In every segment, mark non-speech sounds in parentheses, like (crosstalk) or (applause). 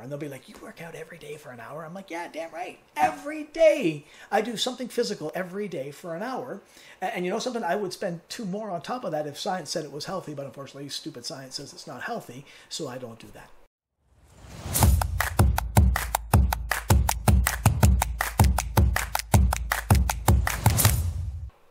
And they'll be like, You work out every day for an hour? I'm like, Yeah, damn right. Every day. I do something physical every day for an hour. And, and, you know something? I would spend two more on top of that if science said it was healthy, but unfortunately, stupid science says it's not healthy, so I don't do that.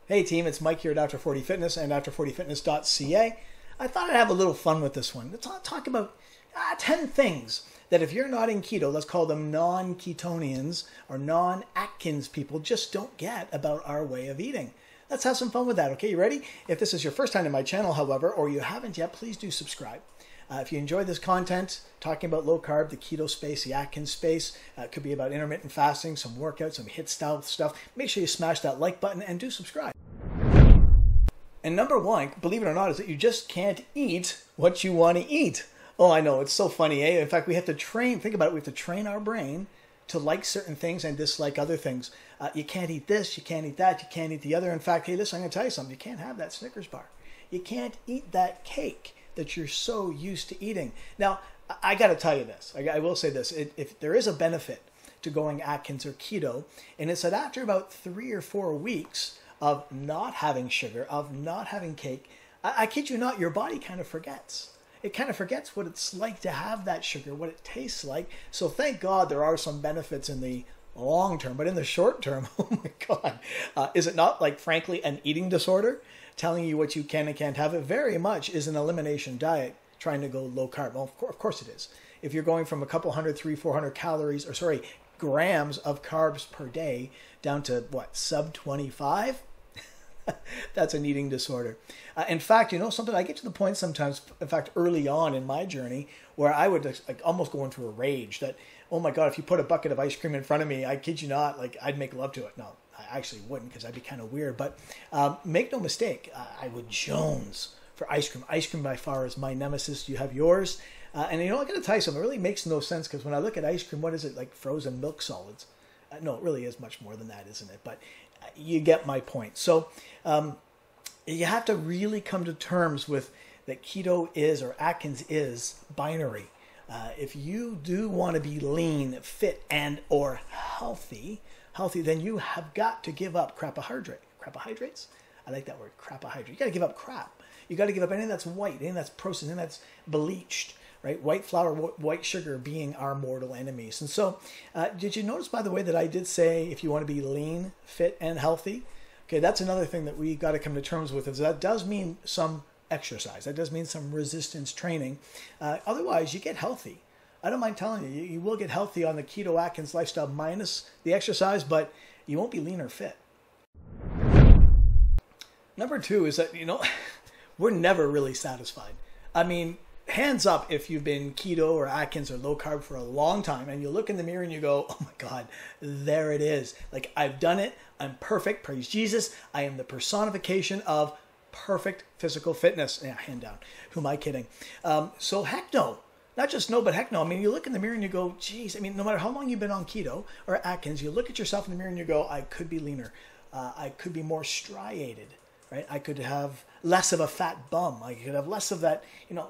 Hey team, it's Mike here at After 40 Fitness and After40Fitness.ca. I thought I'd have a little fun with this one. Let's talk about uh, 10 things that if you're not in keto, let's call them non ketonians or non Atkins people, just don't get about our way of eating. Let's have some fun with that. Okay, you ready? If this is your first time in my channel, however, or you haven't yet, please do subscribe. Uh, if you enjoy this content, talking about low carb, the keto space, the Atkins space, uh, it could be about intermittent fasting, some workouts, some HIIT style stuff. Make sure you smash that like button and do subscribe. And number one, believe it or not, is that you just can't eat what you want to eat. Oh, I know. It's so funny, eh? In fact, we have to train, think about it, we have to train our brain to like certain things and dislike other things. Uh, you can't eat this, you can't eat that, you can't eat the other. In fact, hey, listen, I'm going to tell you something. You can't have that Snickers bar. You can't eat that cake that you're so used to eating. Now, I, I got to tell you this. I, I will say this. It, if there is a benefit to going Atkins or keto, and it's that after about three or four weeks of not having sugar, of not having cake, I, I kid you not, your body kind of forgets it kind of forgets what it's like to have that sugar, what it tastes like. So thank God there are some benefits in the long term, but in the short term, (laughs) oh my God, uh, is it not like frankly an eating disorder, telling you what you can and can't have? It very much is an elimination diet, trying to go low carb. Well, of, of course it is. If you're going from a couple hundred, three, four hundred calories, or sorry, grams of carbs per day down to what sub 25 (laughs) that's an eating disorder. Uh, in fact, you know something? I get to the point sometimes, in fact, early on in my journey, where I would like almost go into a rage that, oh my god, if you put a bucket of ice cream in front of me, I kid you not, like I'd make love to it. No, I actually wouldn't because I'd be kind of weird. But um, make no mistake, I would Jones for ice cream. Ice cream by far is my nemesis. You have yours. Uh, and you know, I got to tell you something. It really makes no sense because when I look at ice cream, what is it like? Frozen milk solids. Uh, no, it really is much more than that, isn't it? But you get my point. So um, you have to really come to terms with that keto is or Atkins is binary. Uh, if you do want to be lean, fit, and or healthy, healthy, then you have got to give up carbohydrate. Carbohydrates? I like that word, carbohydrate. You got to give up crap. You got to give up anything that's white, anything that's processed, anything that's bleached right? White flour, white sugar being our mortal enemies. And so, uh, did you notice, by the way, that I did say if you want to be lean, fit, and healthy? Okay, that's another thing that we got to come to terms with. Is that does mean some exercise. That does mean some resistance training. Uh, otherwise, you get healthy. I don't mind telling you, you, will get healthy on the keto Atkins lifestyle minus the exercise, but you won't be lean or fit. Number two is that, you know, (laughs) we're never really satisfied. I mean, hands up if you've been keto or Atkins or low carb for a long time and you look in the mirror and you go, (laughs) oh my God, there it is. Like I've done it. I'm perfect. Praise Jesus. I am the personification of perfect physical fitness. Yeah, hand down. Who am I kidding? Um, so heck no. Not just no, but heck no. I mean, you look in the mirror and you go, geez, I mean, no matter how long you've been on keto or Atkins, you look at yourself in the mirror and you go, I could be leaner. Uh, I could be more striated, right? I could have less of a fat bum. I could have less of that, you know,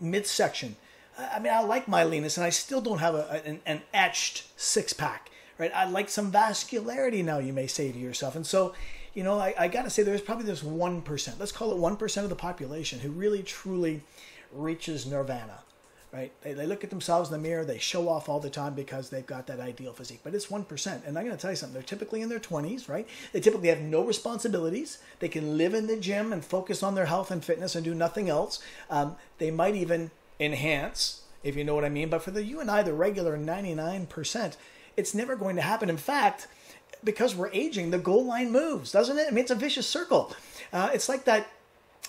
midsection. I mean, I like my leanness, and I still don't have a, an, an etched six pack, right? I like some vascularity now, you may say to yourself. And so, you know, I, I got to say, there's probably this 1%, let's call it 1% of the population who really truly reaches nirvana, right? They, they look at themselves in the mirror, they show off all the time because they've got that ideal physique, but it's 1%. And I'm going to tell you something, they're typically in their 20s, right? They typically have no responsibilities. They can live in the gym and focus on their health and fitness and do nothing else. Um, they might even enhance, if you know what I mean. But for the you and I, the regular 99%, it's never going to happen. In fact, because we're aging, the goal line moves, doesn't it? I mean, it's a vicious circle. Uh, it's like that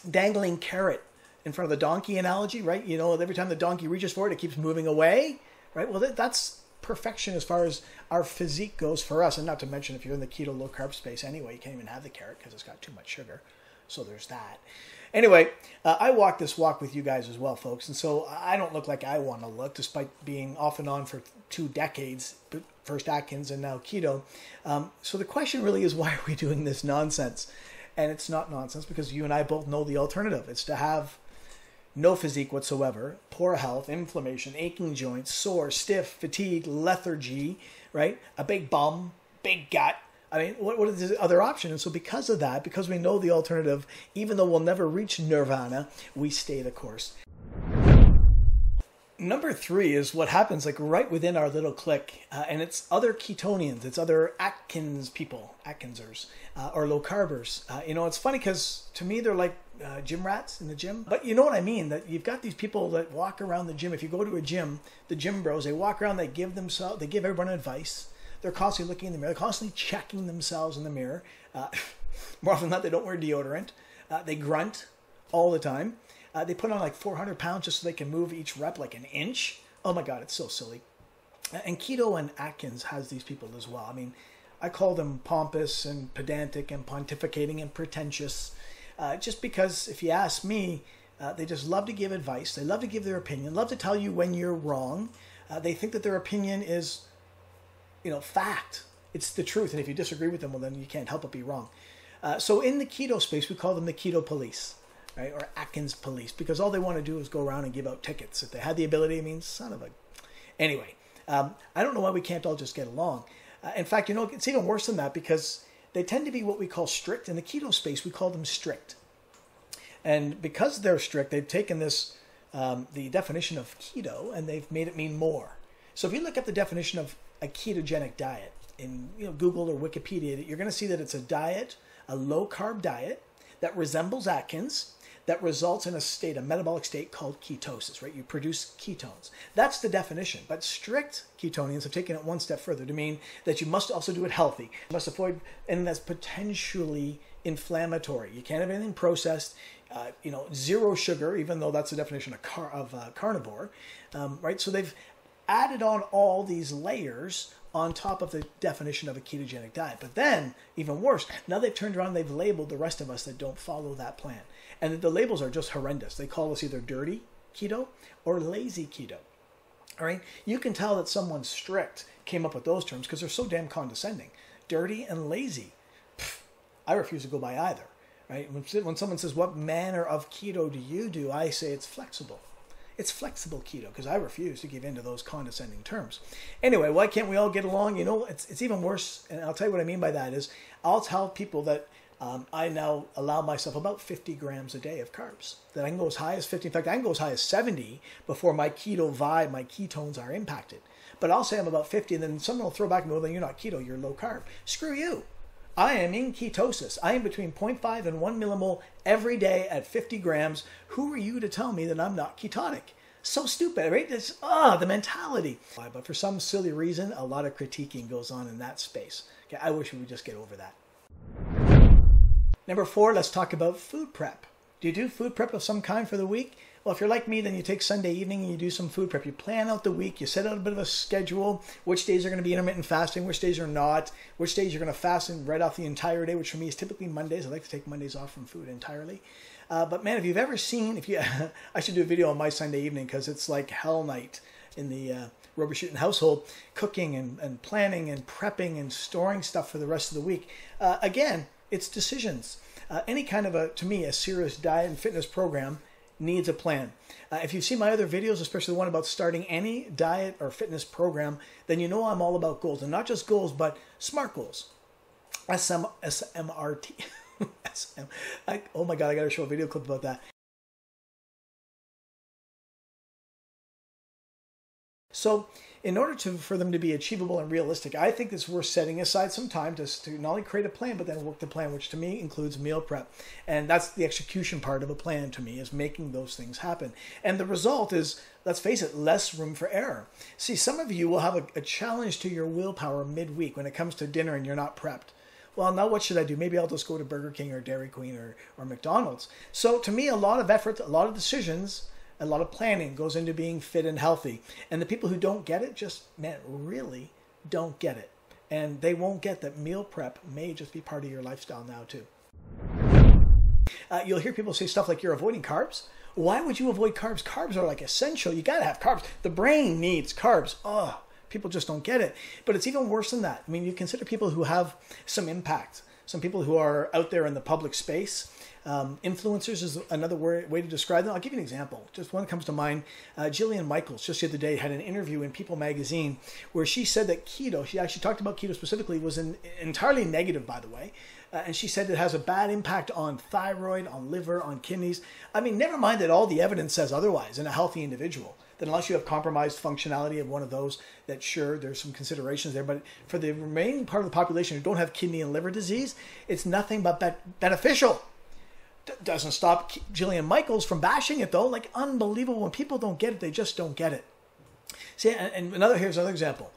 dangling carrot in front of the donkey analogy, right? You know, every time the donkey reaches for it, it keeps moving away, right? Well, that, that's perfection as far as our physique goes for us. And not to mention, if you're in the keto low carb space anyway, you can't even have the carrot because it's got too much sugar. So there's that. Anyway, uh, I walk this walk with you guys as well, folks, and so I don't look like I want to look, despite being off and on for two decades, first Atkins and now keto. Um, so the question really is, (laughs) why are we doing this nonsense? And it's not nonsense because you and I both know the alternative. It's to have no physique whatsoever, poor health, inflammation, aching joints, sore, stiff, fatigue, lethargy, right? A big bum, big gut. I mean, what, what is the other option? And so, because of that, because we know the alternative, even though we'll never reach nirvana, we stay the course. Number three is what happens like right within our little clique, uh, and it's other ketonians, it's other Atkins people, Atkinsers, uh, or low carbers. Uh, you know, it's funny because to me they're like uh, gym rats in the gym. But you know what I mean? That you've got these people that walk around the gym. If you go to a gym, the gym bros, they walk around, they give themselves, they give everyone advice. They're constantly looking in the mirror, they're constantly checking themselves in the mirror. Uh, (laughs) more often than not, they don't wear deodorant. Uh, they grunt all the time. Uh, they put on like 400 pounds just so they can move each rep like an inch. Oh my God, it's so silly. And Keto and Atkins has these people as well. I mean, I call them pompous and pedantic and pontificating and pretentious. Uh, just because, if you ask me, uh, they just love to give advice. They love to give their opinion, love to tell you when you're wrong. Uh, they think that their opinion is, you know, fact. It's the truth. And if you disagree with them, well, then you can't help but be wrong. Uh, so in the keto space, we call them the keto police right? Or Atkins police, because all they want to do is go around and give out tickets. If they had the ability, I mean, son of a. Anyway, um, I don't know why we can't all just get along. Uh, in fact, you know, it's even worse than that because they tend to be what we call strict. In the keto space, we call them strict. And because they're strict, they've taken this, um, the definition of keto, and they've made it mean more. So if you look up the definition of a ketogenic diet in you know, Google or Wikipedia, you're going to see that it's a diet, a low carb diet that resembles Atkins, that results in a state, a metabolic state called ketosis, right? You produce ketones. That's the definition. But strict ketonians have taken it one step further to mean that you must also do it healthy. You must avoid anything that's potentially inflammatory. You can't have anything processed. Uh, you know, zero sugar, even though that's the definition of, car- of uh, carnivore, um, right? So they've added on all these layers on top of the definition of a ketogenic diet. But then, even worse, now they've turned around they've labeled the rest of us that don't follow that plan. And the labels are just horrendous. They call us either dirty keto or lazy keto. All right? You can tell that someone strict came up with those terms because they're so damn condescending. Dirty and lazy. Pfft, I refuse to go by either. Right? When, when someone says, What manner of keto do you do? I say it's flexible. It's flexible keto because I refuse to give in to those condescending terms. Anyway, why can't we all get along? You know, it's, it's even worse. And I'll tell you what I mean by that is I'll tell people that um, I now allow myself about 50 grams a day of carbs. That I can go as high as 50. In fact, I can go as high as 70 before my keto vibe, my ketones are impacted. But I'll say I'm about 50, and then someone will throw back and go, then you're not keto, you're low carb. Screw you. I am in ketosis. I am between 0.5 and 1 millimole every day at 50 grams. Who are you to tell me that I'm not ketonic? So stupid, right? It's ah, the mentality. But for some silly reason, a lot of critiquing goes on in that space. Okay, I wish we would just get over that. Number four, let's talk about food prep. Do you do food prep of some kind for the week? Well, if you're like me, then you take Sunday evening and you do some food prep. You plan out the week, you set out a bit of a schedule, which days are going to be intermittent fasting, which days are not, which days you're going to fast and right off the entire day, which for me is typically Mondays. I like to take Mondays off from food entirely. Uh, but man, if you've ever seen, if you, (laughs) I should do a video on my Sunday evening because it's like hell night in the uh, rubber shooting household, cooking and, and planning and prepping and storing stuff for the rest of the week. Uh, again, it's decisions. Uh, any kind of a, to me, a serious diet and fitness program needs a plan. Uh, if you've seen my other videos, especially the one about starting any diet or fitness program, then you know I'm all about goals. And not just goals, but SMART goals. SM, SMRT. SM. (laughs) I, oh my God, I got to show a video clip about that. So in order to for them to be achievable and realistic, I think it's worth setting aside some time to, to not only create a plan but then work the plan, which to me includes meal prep, and that's the execution part of a plan to me is making those things happen. And the result is, let's face it, less room for error. See, some of you will have a, a challenge to your willpower midweek when it comes to dinner and you're not prepped well, now what should I do? Maybe I'll just go to Burger King or Dairy Queen or, or McDonald's. So to me, a lot of effort, a lot of decisions a lot of planning goes into being fit and healthy. And the people who don't get it just, man, really don't get it. And they won't get that meal prep may just be part of your lifestyle now, too. Uh, you'll hear people say stuff like you're avoiding carbs. Why would you avoid carbs? Carbs are like essential. You got to have carbs. The brain needs carbs. Oh, people just don't get it. But it's even worse than that. I mean, you consider people who have some impact some people who are out there in the public space. Um, influencers is another word, way to describe them. I'll give you an example. Just one comes to mind. Uh, Jillian Michaels just the other day had an interview in People magazine where she said that keto, she actually talked about keto specifically, was an, entirely negative, by the way. Uh, and she said it has a bad impact on thyroid, on liver, on kidneys. I mean, never mind that all the evidence says otherwise in a healthy individual. That unless you have compromised functionality of one of those, that sure there's some considerations there. But for the remaining part of the population who don't have kidney and liver disease, it's nothing but be- beneficial doesn't stop Jillian Michaels from bashing it though. Like unbelievable. When people don't get it, they just don't get it. See, and another here's another example.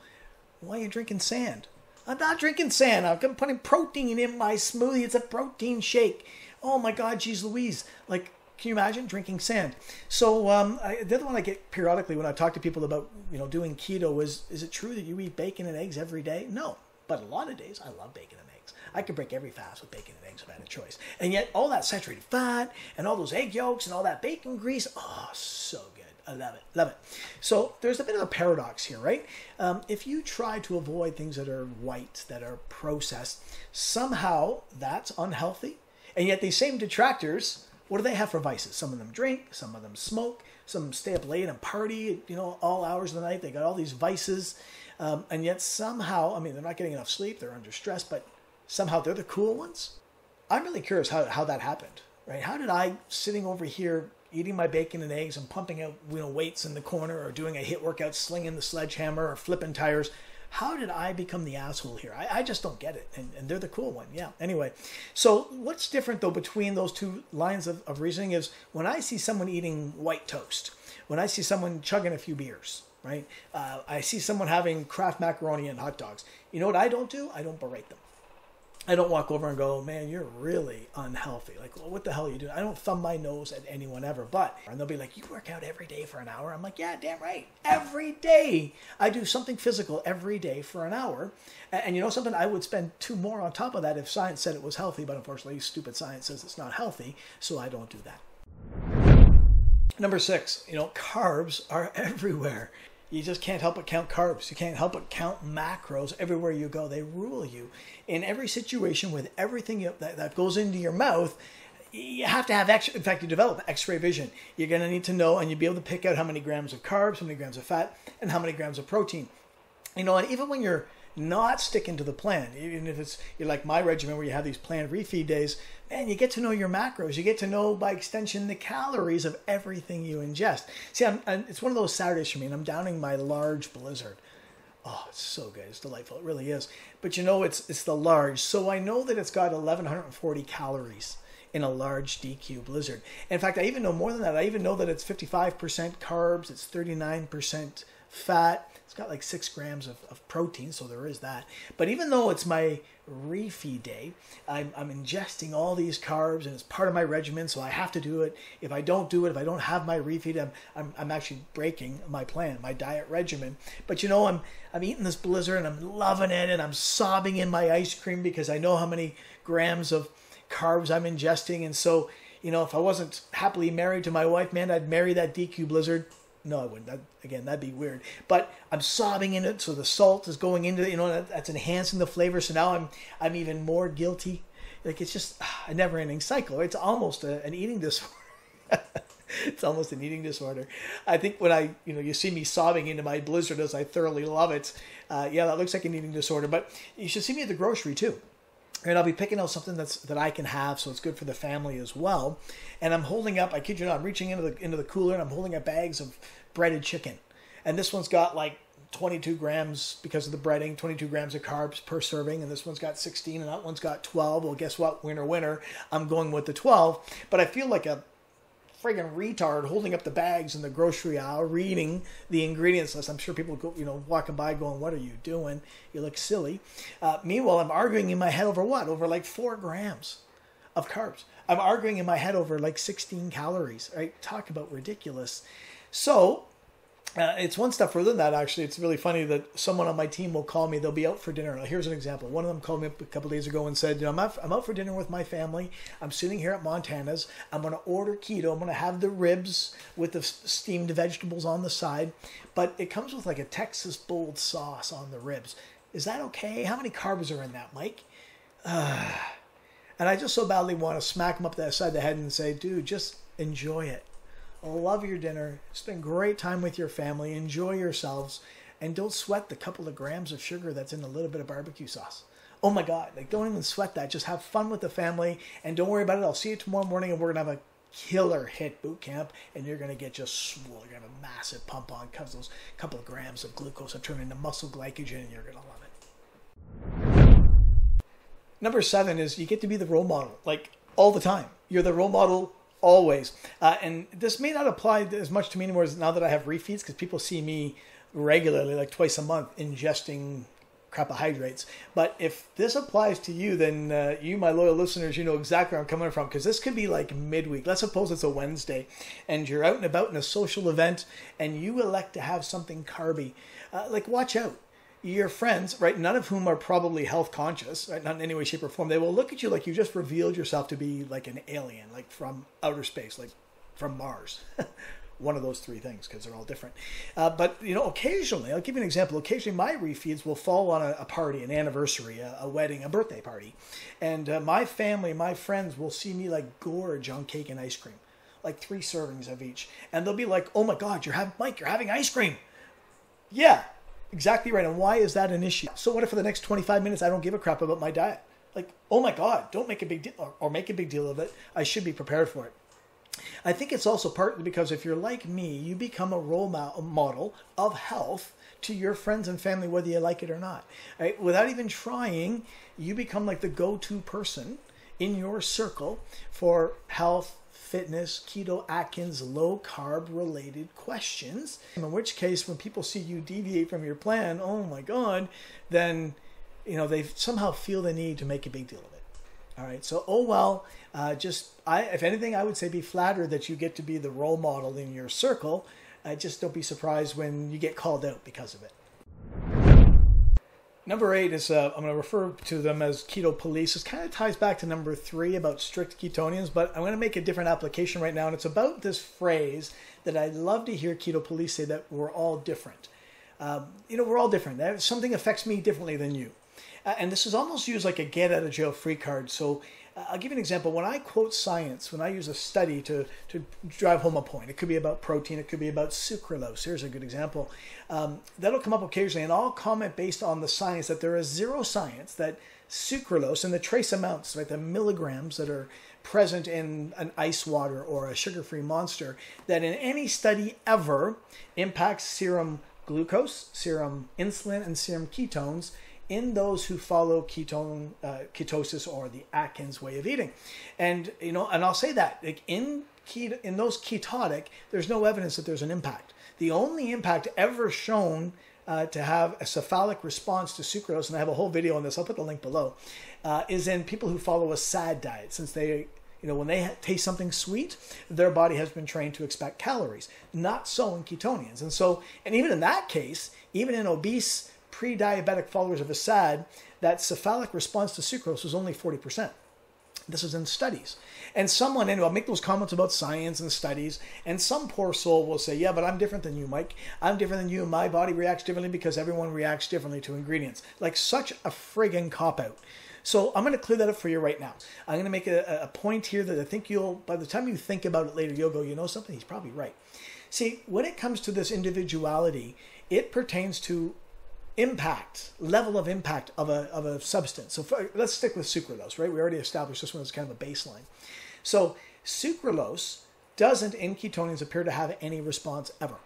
Why are you drinking sand? I'm not drinking sand. I'm putting protein in my smoothie. It's a protein shake. Oh my God, geez Louise. Like, can you imagine drinking sand? So um, I, the other one I get periodically when I talk to people about you know doing keto is is it true that you eat bacon and eggs every day? No, but a lot of days I love bacon and eggs. I could break every fast with bacon and eggs if I had a choice. And yet all that saturated fat and all those egg yolks and all that bacon grease, oh, so good. I love it, love it. So there's a bit of a paradox here, right? Um, if you try to avoid things that are white, that are processed, somehow that's unhealthy. And yet these same detractors, what do they have for vices? Some of them drink, some of them smoke, some stay up late and party, you know, all hours of the night. They got all these vices. Um, and yet somehow, I mean, they're not getting enough sleep, they're under stress, but somehow they're the cool ones. I'm really curious how, how that happened, right? How did I, sitting over here eating my bacon and eggs and pumping out you know weights in the corner or doing a HIIT workout, slinging the sledgehammer or flipping tires, how did I become the asshole here? I, I just don't get it. And, and, they're the cool one. Yeah. Anyway, so what's different though between those two lines of, of reasoning is when I see someone eating white toast, when I see someone chugging a few beers, right? Uh, I see someone having Kraft macaroni and hot dogs. You know what I don't do? I don't berate them. I don't walk over and go, man, you're really unhealthy. Like, well, what the hell are you doing? I don't thumb my nose at anyone ever, but, and they'll be like, you work out every day for an hour. I'm like, yeah, damn right. Every day. I do something physical every day for an hour. And, and you know something? I would spend two more on top of that if science said it was healthy, but unfortunately, stupid science says it's not healthy, so I don't do that. Number six, you know, carbs are (laughs) everywhere you just can't help but count carbs. You can't help but count macros everywhere you go. They rule you. In every situation with everything that, that goes into your mouth, you have to have X, in fact, you develop x-ray vision. You're going to need to know and you'll be able to pick out how many grams of carbs, how many grams of fat, and how many grams of protein. You know, and even when you're not sticking to the plan. Even if it's like my regimen where you have these planned refeed days, man, you get to know your macros. You get to know by extension the calories of everything you ingest. See, I'm, I'm, it's one of those Saturdays for me, and I'm downing my large blizzard. Oh, it's so good. It's delightful. It really is. But you know, it's it's the large, so I know that it's got 1140 calories in a large DQ blizzard. In fact, I even know more than that. I even know that it's 55% carbs, it's 39% fat, it's got like six grams of, of protein, so there is that. But even though it's my refeed day, I'm, I'm ingesting all these carbs and it's part of my regimen, so I have to do it. If I don't do it, if I don't have my refeed, I'm, I'm, I'm actually breaking my plan, my diet regimen. But you know, I'm, I'm eating this blizzard and I'm loving it and I'm sobbing in my ice cream because I know how many grams of carbs I'm ingesting. And so, you know, if I wasn't happily married to my wife, man, I'd marry that DQ blizzard no, I wouldn't. That, again, that'd be weird. But I'm sobbing in it, so the salt is going into it. You know, that, that's enhancing the flavor. So now I'm I'm even more guilty. Like it's just a never-ending cycle. It's almost a, an eating disorder. (laughs) it's almost an eating disorder. I think when I, you know, you see me sobbing into my blizzard as I thoroughly love it. Uh, yeah, that looks like an eating disorder. But you should see me at the grocery too and I'll be picking out something that's that I can have, so it's good for the family as well. And I'm holding up, I kid you not, I'm reaching into the into the cooler and I'm holding up bags of breaded chicken, and this one's got like 22 grams because of the breading, 22 grams of carbs per serving, and this one's got 16, and that one's got 12. Well, guess what? Winner, winner. I'm going with the 12, but I feel like a friggin' retard holding up the bags in the grocery aisle, reading the ingredients list. I'm sure people go, you know, walking by going, "What are you doing? You look silly." Uh, meanwhile, I'm arguing in my head over what? Over like four grams of carbs. I'm arguing in my head over like 16 calories. Right? Talk about ridiculous. So uh, it's one step further than that, actually. It's really funny that someone on my team will call me. They'll be out for dinner. Now, here's an example. One of them called me up a couple days ago and said, you know, I'm out, I'm out for dinner with my family. I'm sitting here at Montana's. I'm going to order keto. I'm going to have the ribs with the steamed vegetables on the side. But it comes with like a Texas bold sauce on the ribs. Is that okay? How many carbs are in that, Mike? Uh, (sighs) And I just so badly want to smack them up the side of the head and say, dude, just enjoy it. Love your dinner. Spend great time with your family. Enjoy yourselves. And don't sweat the couple of grams of sugar that's in a little bit of barbecue sauce. Oh my God, like don't even sweat that. Just have fun with the family and don't worry about it. I'll see you tomorrow morning and we're going to have a killer HIIT boot camp and you're going to get just swole. You're going to have a massive pump on because those couple of grams of glucose have turned into muscle glycogen and you're going to love it. Number seven is you get to be the role model, like all the time. You're the role model always. Uh, and this may not apply as much to me anymore as now that I have refeeds because people see me regularly, like twice a month, ingesting carbohydrates. But if this applies to you, then uh, you, my loyal listeners, you know exactly where I'm coming from because this could be like midweek. Let's suppose it's a Wednesday and you're out and about in a social event and you elect to have something carby. Uh, like, watch out your friends, right, none of whom are probably health conscious, right, not in any way, shape, or form, they will look at you like you just revealed yourself to be like an alien, like from outer space, like from Mars. (laughs) One of those three things, because they're all different. Uh, but, you know, occasionally, I'll give you an example. Occasionally, my refeeds will fall on a, a party, an anniversary, a, a, wedding, a birthday party. And uh, my family, my friends will see me like gorge on cake and ice cream, like three servings of each. And they'll be like, oh my God, you're having, Mike, you're having ice cream. Yeah, Exactly right. And why is that an issue? So what if for the next 25 minutes I don't give a crap about my diet? Like, oh my God, don't make a big deal or, or make a big deal of it. I should be prepared for it. I think it's also partly because if you're like me, you become a role model of health to your friends and family, whether you like it or not. Right? Without even trying, you become like the go to person in your circle for health, fitness, keto, Atkins, low carb related questions. In which case, when people see you deviate from your plan, oh my God, then you know they somehow feel the need to make a big deal of it. All right, so oh well, uh, just I, if anything, I would say be flattered that you get to be the role model in your circle. Uh, just don't be surprised when you get called out because of it. Number eight is uh, I'm going to refer to them as keto police. This kind of ties back to number three about strict ketonians, but I'm going to make a different application right now, and it's about this phrase that I love to hear keto police say that we're all different. Um, you know, we're all different. Something affects me differently than you, uh, and this is almost used like a get out of jail free card. So I'll give you an example. When I quote science, when I use a study to, to drive home a point, it could be about protein, it could be about sucralose. Here's a good example. Um, that'll come up occasionally, and I'll comment based on the science that there is zero science that sucralose and the trace amounts, right, the milligrams that are present in an ice water or a sugar free monster, that in any study ever impacts serum glucose, serum insulin, and serum ketones in those who follow ketone uh, ketosis or the Atkins way of eating. And you know, and I'll say that like in keto, in those ketotic, there's no evidence that there's an impact. The only impact ever shown uh, to have a cephalic response to sucrose, and I have a whole video on this. I'll put the link below. Uh, is in people who follow a SAD diet, since they you know, when they taste something sweet, their body has been trained to expect calories. Not so in ketonians. And so, and even in that case, even in obese pre diabetic followers of a SAD, that cephalic response to sucrose was only 40%. This is in studies. And someone, and I'll make those comments about science and studies, and some poor soul will say, Yeah, but I'm different than you, Mike. I'm different than you, my body reacts differently because everyone reacts differently to ingredients. Like such a friggin' cop out. So I'm going to clear that up for you right now. I'm going to make a, a point here that I think you'll, by the time you think about it later, you'll go, You know something? He's probably right. See, when it comes to this individuality, it pertains to impact, level of impact of a, of a substance. So for, let's stick with sucralose, right? We already established this one as kind of a baseline. So sucralose doesn't in ketonians appear to have any response ever,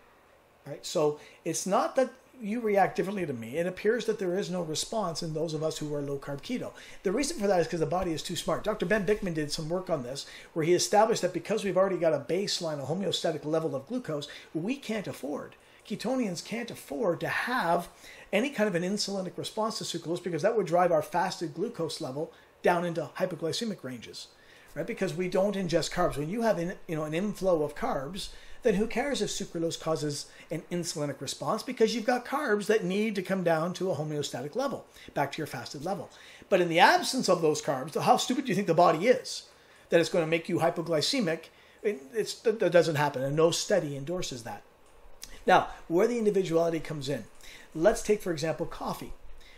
right? So it's not that you react differently to me. It appears that there is no response in those of us who are low carb keto. The reason for that is because the body is too smart. Dr. Ben Bikman did some work on this where he established that because we've already got a baseline, a homeostatic level of glucose, we can't afford ketonians can't afford to have any kind of an insulinic response to sucralose because that would drive our fasted glucose level down into hypoglycemic ranges, right? Because we don't ingest carbs. When you have in, you know an inflow of carbs, then who cares if sucralose causes an insulinic response because you've got carbs that need to come down to a homeostatic level, back to your fasted level. But in the absence of those carbs, how stupid do you think the body is that it's going to make you hypoglycemic? It, that doesn't happen, and no study endorses that. Now, where the individuality comes in, let's take, for example, coffee.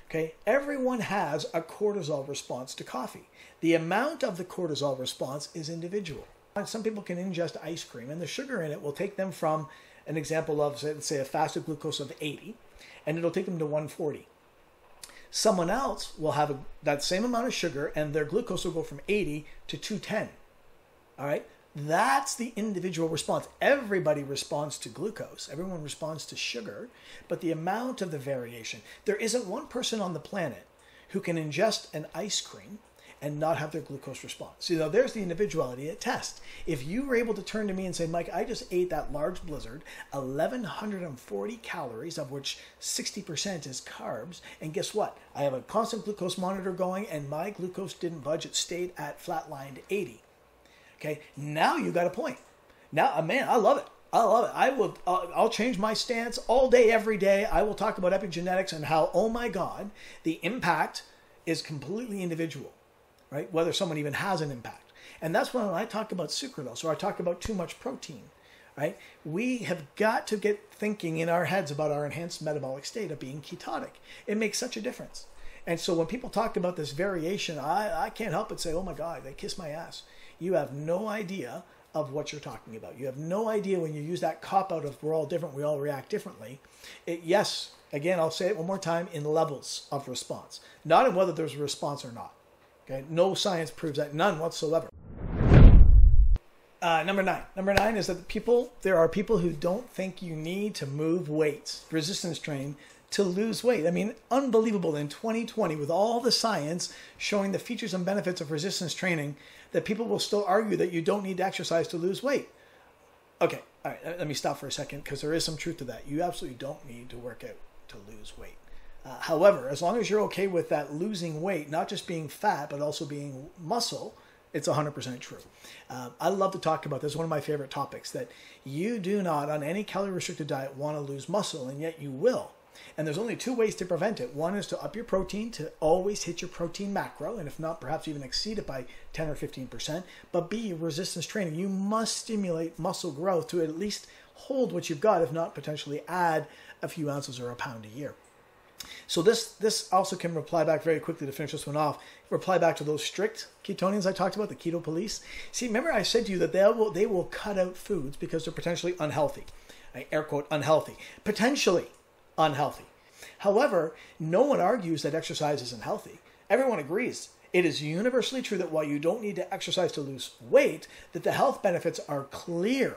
Okay, everyone has a cortisol response to coffee. The amount of the cortisol response is individual. Some people can ingest ice cream, and the sugar in it will take them from an example of, say, let's say, a fasted glucose of 80, and it'll take them to 140. Someone else will have a, that same amount of sugar, and their glucose will go from 80 to 210. All right, that's the individual response. Everybody responds to glucose, everyone responds to sugar, but the amount of the variation, there isn't one person on the planet who can ingest an ice cream and not have their glucose response. So now there's the individuality at test. If you were able to turn to me and say, Mike, I just ate that large blizzard, 1140 calories, of which 60% is carbs, and guess what? I have a constant glucose monitor going, and my glucose didn't budge; it stayed at flatlined 80. Okay, now you got a point. Now, uh, man, I love it. I love it. I will. Uh, I'll change my stance all day, every day. I will talk about epigenetics and how, oh my God, the impact is completely individual, right? Whether someone even has an impact, and that's when I talk about sucralose or I talk about too much protein, right? We have got to get thinking in our heads about our enhanced metabolic state of being ketotic. It makes such a difference. And so when people talk about this variation, I, I can't help but say, oh my God, they kiss my ass you have no idea of what you're talking about. You have no idea when you use that cop out of we're all different, we all react differently. It, yes, again, I'll say it one more time in levels of response, not in whether there's a response or not. Okay, no science proves that, none whatsoever. Uh, number nine. Number nine is that people there are people who don't think you need to move weights, resistance training to lose weight. I mean, unbelievable in 2020 with all the science showing the features and benefits of resistance training that people will still argue that you don't need to exercise to lose weight. Okay, all right, let me stop for a second because there is some truth to that. You absolutely don't need to work out to lose weight. Uh, however, as long as you're okay with that losing weight, not just being fat, but also being muscle, it's 100% true. Uh, I love to talk about this. One of my favorite topics that you do not, on any calorie restricted diet, want to lose muscle, and yet you will. And there's only two ways to prevent it. One is to up your protein to always hit your protein macro, and if not, perhaps even exceed it by 10 or 15%. But B, resistance training. You must stimulate muscle growth to at least hold what you've got, if not potentially add a few ounces or a pound a year. So this this also can reply back very quickly to finish this one off. Reply back to those strict ketonians I talked about, the keto police. See, remember I said to you that they will they will cut out foods because they're potentially unhealthy. I air quote unhealthy. Potentially unhealthy. However, no one argues that exercise isn't healthy. Everyone agrees. It is universally true that while you don't need to exercise to lose weight, that the health benefits are clear.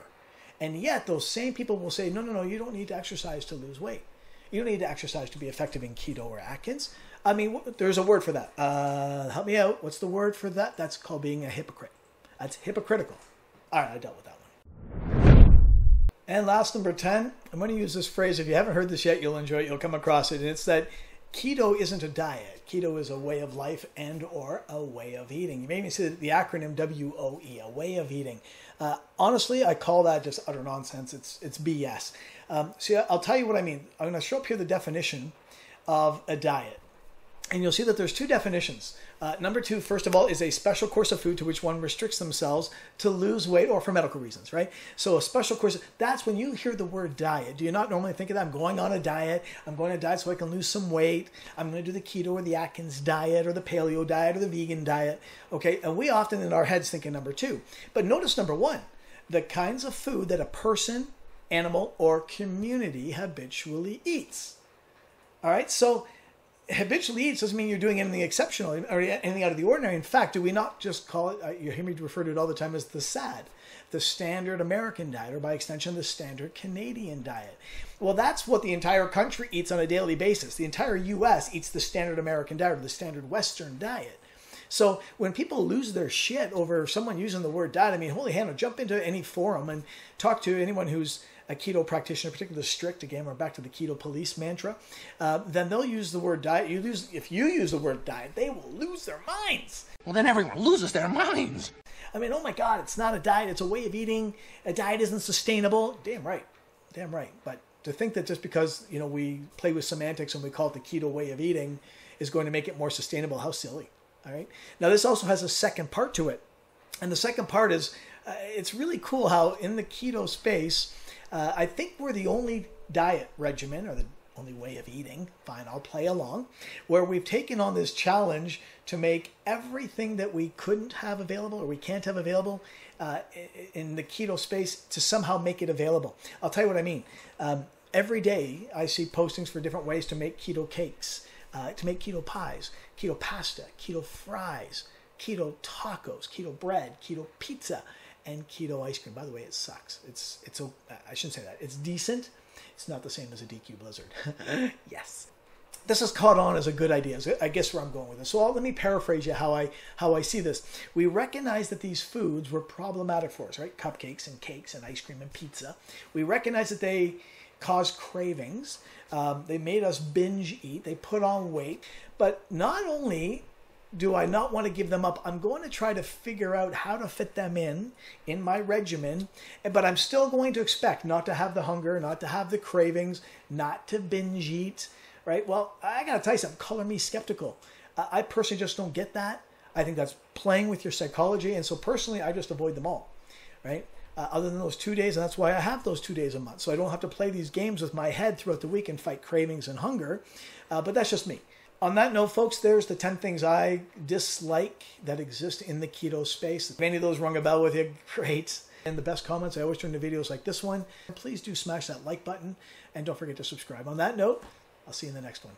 And yet, those same people will say, no, no, no, you don't need to exercise to lose weight. You don't need to exercise to be effective in keto or Atkins. I mean, there's a word for that. Uh, help me out. What's the word for that? That's called being a hypocrite. That's hypocritical. All right, I dealt with that one. And last, number 10, I'm going to use this phrase. If you haven't heard this yet, you'll enjoy it. You'll come across it. And it's that keto isn't a diet. Keto is a way of life and or a way of eating. You may even see the acronym W-O-E, a way of eating. Uh, honestly, I call that just utter nonsense. It's it's BS. Um, I'll tell you what I mean. I'm going to show up here the definition of a diet. And you'll see that there's two definitions. Uh, number two, first of all, is a special course of food to which one restricts themselves to lose weight or for medical reasons, right? So a special course, that's when you hear the word diet. Do you not normally think of that? I'm going on a diet. I'm going on a diet so I can lose some weight. I'm going to do the keto or the Atkins diet or the paleo diet or the vegan diet. Okay, and we often in our heads think of number two. But notice number one, the kinds of food that a person, animal, or community habitually eats. All right, so habitually eats doesn't mean you're doing anything exceptional or anything out of the ordinary. In fact, do we not just call it, uh, you hear me refer to it all the time as the SAD, the standard American diet, or by extension, the standard Canadian diet? Well, that's what the entire country eats on a daily basis. The entire US eats the standard American diet or the standard Western diet. So when people lose their shit over someone using the word diet, I mean, holy Hannah, jump into any forum and talk to anyone who's a keto practitioner, particularly strict, again, we're back to the keto police mantra, uh, then they'll use the word diet. You lose, if you use the word diet, they will lose their minds. Well, then everyone loses their minds. I mean, oh my God, it's not a diet, it's a way of eating. A diet isn't sustainable. Damn right. Damn right. But to think that just because, you know, we play with semantics and we call it the keto way of eating is going to make it more sustainable, how silly. All right. Now, this also has a second part to it. And the second part is uh, it's really cool how in the keto space, uh, I think we're the only diet regimen or the only way of eating. Fine, I'll play along. Where we've taken on this challenge to make everything that we couldn't have available or we can't have available uh, in the keto space to somehow make it available. I'll tell you what I mean. Um, every day I see postings for different ways to make keto cakes, uh, to make keto pies, keto pasta, keto fries, keto tacos, keto bread, keto pizza, and keto ice cream. By the way, it sucks. It's it's I shouldn't say that. It's decent. It's not the same as a DQ Blizzard. (laughs) yes. This has caught on as a good idea. I guess where I'm going with this. So I'll, let me paraphrase you how I how I see this. We recognize that these foods were problematic for us, right? Cupcakes and cakes and ice cream and pizza. We recognize that they cause cravings. Um, they made us binge eat. They put on weight. But not only do I not want to give them up, I'm going to try to figure out how to fit them in in my regimen. But I'm still going to expect not to have the hunger, not to have the cravings, not to binge eat. Right? Well, I got to tell you something. Color me skeptical. I personally just don't get that. I think that's playing with your psychology, and so personally, I just avoid them all. Right? uh, other than those two days. And that's why I have those two days a month. So I don't have to play these games with my head throughout the week and fight cravings and hunger. Uh, but that's just me. On that note, folks, there's the 10 things I dislike that exist in the keto space. If any of those rung a bell with you, (laughs) great. And the best comments, I always turn to videos like this one. Please do smash that like button and don't forget to subscribe. On that note, I'll see you in the next one.